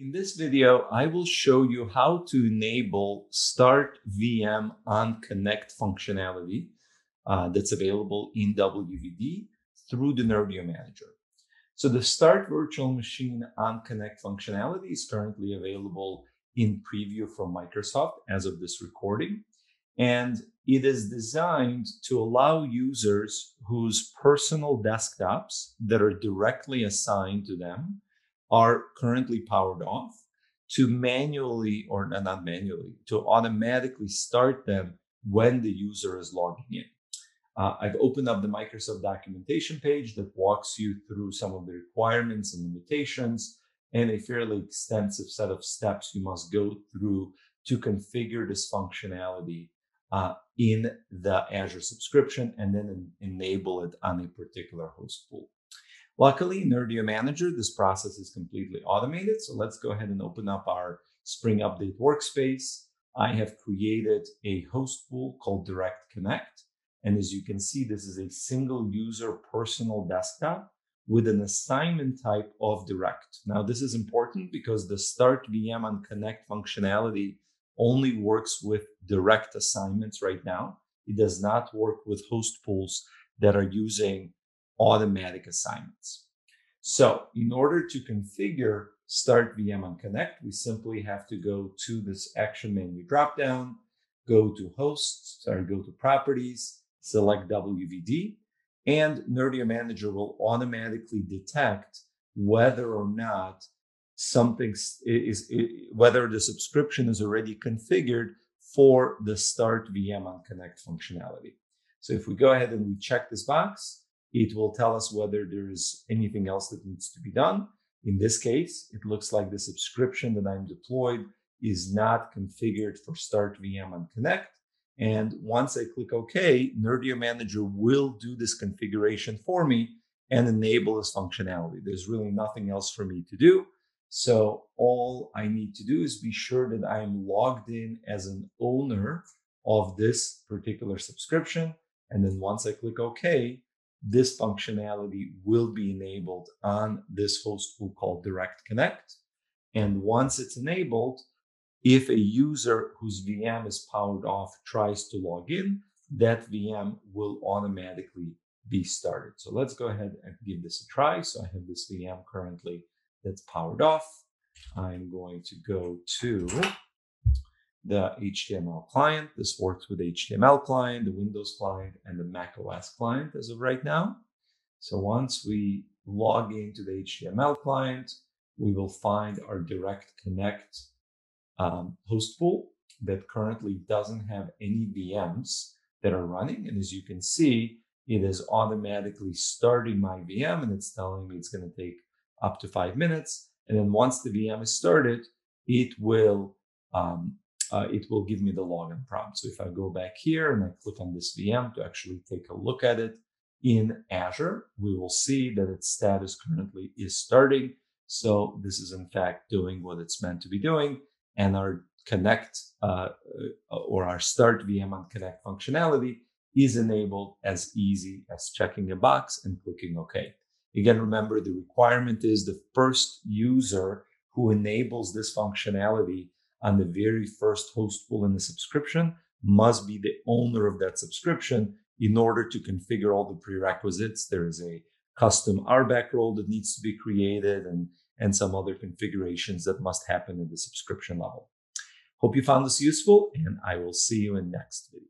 In this video, I will show you how to enable Start VM on Connect functionality uh, that's available in WVD through the Nerdio Manager. So the Start Virtual Machine on Connect functionality is currently available in preview from Microsoft as of this recording. And it is designed to allow users whose personal desktops that are directly assigned to them are currently powered off to manually or not manually to automatically start them when the user is logging in. Uh, I've opened up the Microsoft documentation page that walks you through some of the requirements and limitations and a fairly extensive set of steps you must go through to configure this functionality uh, in the Azure subscription and then enable it on a particular host pool. Luckily, in Nerdio Manager, this process is completely automated. So let's go ahead and open up our Spring Update workspace. I have created a host pool called Direct Connect. And as you can see, this is a single user personal desktop with an assignment type of direct. Now, this is important because the start VM on connect functionality only works with direct assignments right now. It does not work with host pools that are using automatic assignments. So in order to configure Start VM on Connect, we simply have to go to this action menu dropdown, go to hosts, sorry, go to properties, select WVD, and Nerdio Manager will automatically detect whether or not something is, is, whether the subscription is already configured for the Start VM on Connect functionality. So if we go ahead and we check this box, it will tell us whether there is anything else that needs to be done. In this case, it looks like the subscription that I'm deployed is not configured for Start VM on Connect. And once I click OK, Nerdio Manager will do this configuration for me and enable this functionality. There's really nothing else for me to do. So all I need to do is be sure that I'm logged in as an owner of this particular subscription. And then once I click OK, this functionality will be enabled on this host pool called Direct Connect. And once it's enabled, if a user whose VM is powered off tries to log in, that VM will automatically be started. So let's go ahead and give this a try. So I have this VM currently that's powered off. I'm going to go to the HTML client. This works with the HTML client, the Windows client, and the Mac OS client as of right now. So once we log into the HTML client, we will find our direct connect um, host pool that currently doesn't have any VMs that are running. And as you can see, it is automatically starting my VM and it's telling me it's going to take up to five minutes. And then once the VM is started, it will um, uh, it will give me the login prompt. So if I go back here and I click on this VM to actually take a look at it in Azure, we will see that its status currently is starting. So this is in fact doing what it's meant to be doing. And our connect uh, uh or our start VM on connect functionality is enabled as easy as checking a box and clicking OK. Again, remember the requirement is the first user who enables this functionality on the very first host pool in the subscription must be the owner of that subscription in order to configure all the prerequisites. There is a custom RBAC role that needs to be created and, and some other configurations that must happen at the subscription level. Hope you found this useful and I will see you in next video.